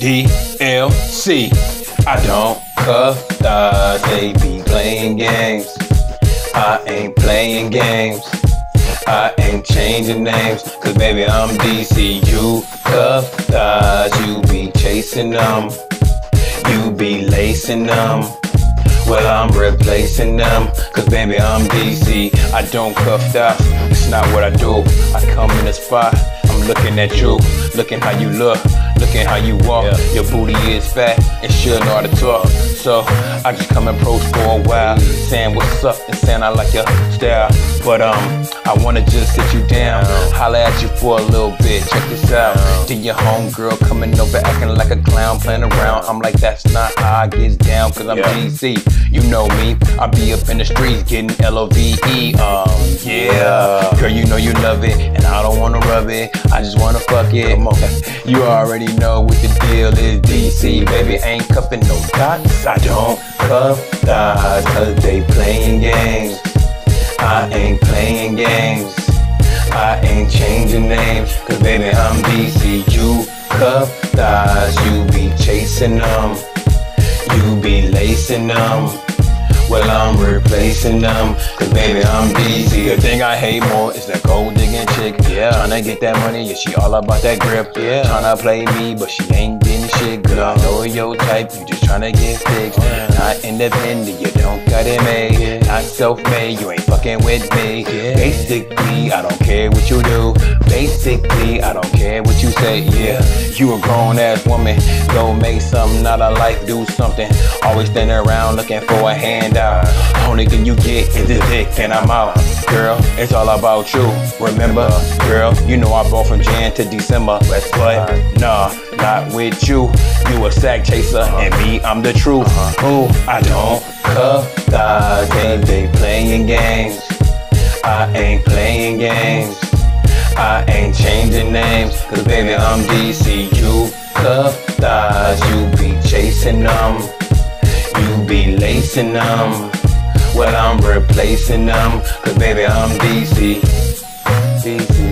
DLC. I don't cuff thighs, uh, they be playing games. I ain't playing games. I ain't changing names, cause baby I'm DC. You cuff thighs, you be chasing them. You be lacing them. Well, I'm replacing them, cause baby I'm DC. I don't cuff thighs, it's not what I do. I come in the spot, I'm looking at you, looking how you look. Looking how you walk, yeah. your booty is fat and sure know how to talk. So I just come and approach for a while, saying what's up and saying I like your style. But um, I wanna just sit you down, holla at you for a little bit. Check this out. Then your homegirl coming over acting like a clown, playing around. I'm like, that's not how I get down, cause I'm yeah. DC. You know me, I be up in the streets getting L O V E. Um, yeah, girl, you know you love it, and I don't wanna rub it. I just wanna fuck it. Come on, you already know what the deal is. DC, baby, ain't cuffing no thots. I don't cuff thots, cause they playing games. I ain't playing games. I ain't changing names, cause baby, I'm DC. You cuff thots, you be chasing them. You be lacing them. Well, I'm replacing them. Cause baby, I'm DC. The thing I hate more is that gold digging chick. Yeah. Tryna get that money, yeah, she all about that grip. Yeah. Tryna play me, but she ain't getting shit. Girl, I know your type, you just tryna get fixed. Yeah. Not independent, you don't got it made. Yeah. Not self made, you ain't fucking with me. Yeah. Basically, I don't care what you do. Basically, I don't care what you say. Yeah. You a grown ass woman. Go make something out of life, do something. Always standing around looking for a hand out. Only thing you get is this dick, and I'm out. Girl, it's all about you. Remember, girl, you know I bought from Jan to December. But nah, not with you. You a sack chaser, and me, I'm the truth. Uh-huh. Ooh, I don't cuff thighs, ain't they playing games? I ain't playing games. I ain't changing names, cause baby I'm DC. You cuff thighs, you be chasing them you be lacing them. Well, I'm replacing them, cause baby, I'm DC. DC.